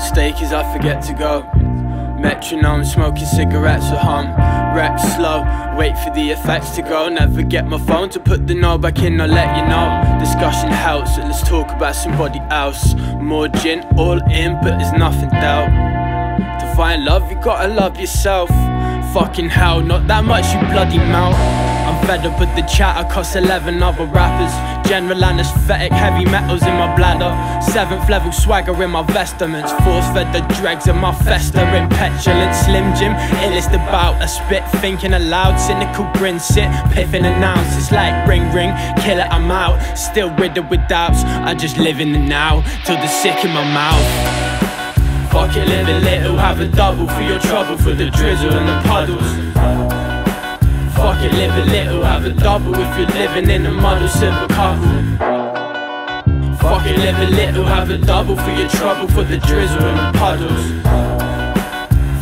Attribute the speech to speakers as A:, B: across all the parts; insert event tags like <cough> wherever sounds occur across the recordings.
A: steak as I forget to go. Metronome, smoking cigarettes at home. Wreck slow, wait for the effects to go. Never get my phone to put the note back in, I'll let you know. Discussion helps, so let's talk about somebody else. More gin, all in, but there's nothing doubt. To find love, you gotta love yourself. Fucking hell, not that much, you bloody mouth. Fed up with the chatter, cost 11 other rappers. General anesthetic, heavy metals in my bladder. Seventh level swagger in my vestments. Force fed the dregs of my festering petulant. Slim Jim, illest about a spit, thinking aloud. Cynical grin, sit, piffing announce. It's like ring ring, kill it, I'm out. Still riddled with doubts. I just live in the now, till the sick in my mouth. Fuck it, live a little, have a double for your trouble, for the drizzle and the puddles. Fuck it, live a little, have a double if you're living in a muddle, simple couple. Fuck it, live a little, have a double for your trouble, for the drizzle and the puddles.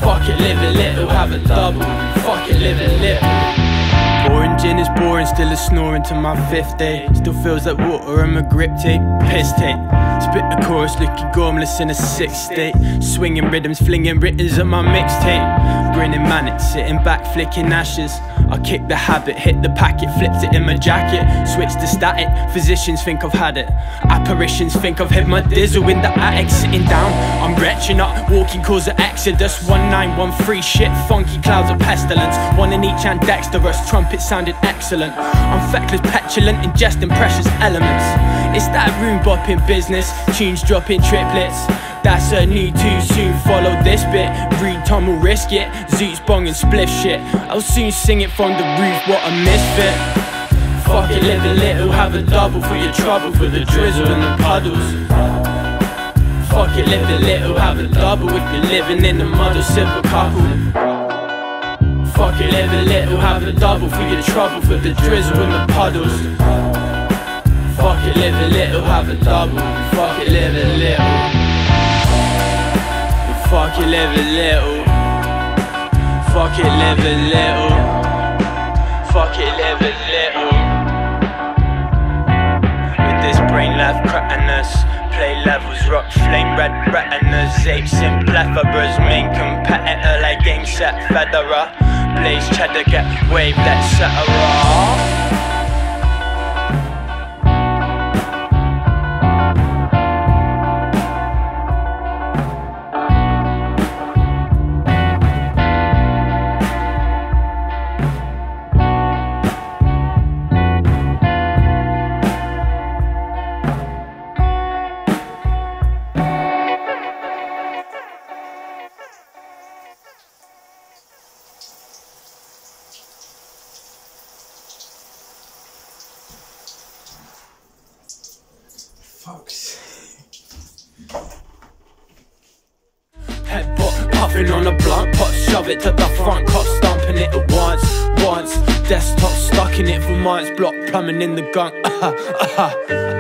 A: Fuck it, live a little, have a double. Fuck it, live a little. Boring gin is boring, still a snoring to my fifth day. Still feels like water and my grip tape, piss tape. Spit the chorus, looking gormless in a sick state. Swinging rhythms, flinging writtens at my mixtape. Grinning manic, sitting back, flicking ashes. I kick the habit, hit the packet, flipped it in my jacket. Switched to static, physicians think I've had it. Apparitions think I've hit my dizzle in the attic, sitting down. I'm retching up, walking cause of exodus. 1913 shit, funky clouds of pestilence. One in each hand, dexterous, trumpet sounded excellent. I'm feckless, petulant, ingesting precious elements. It's that boom bapping business, tunes dropping triplets. That's a need too soon. Follow this bit. Read Tom will risk it. Zoots bong and spliff shit. I'll soon sing it from the roof. What a misfit. Fuck it, live a little, have a double for your trouble, for the drizzle and the puddles. Fuck it, live a little, have a double if you're living in the muddle, simple couple. Fuck it, live a little, have a double for your trouble, for the drizzle and the puddles. Fuck it, live a little, have a double. Fuck it, live a little. Fuck it, live a little. Fuck it, live a little. Fuck it, live a little. With this brain left cretinous. Play levels, rock flame, red retinas, apes in plethoras, main competitor like game set Federer. Blaze cheddar, get waved, etc.
B: Fuck's
A: Headbutt, puffing on a blunt, pot, shove it to the front, cop stomping it at once, once. Desktop stuck in it for months, block plumbing in the gunk. <laughs> Uh-huh, uh-huh.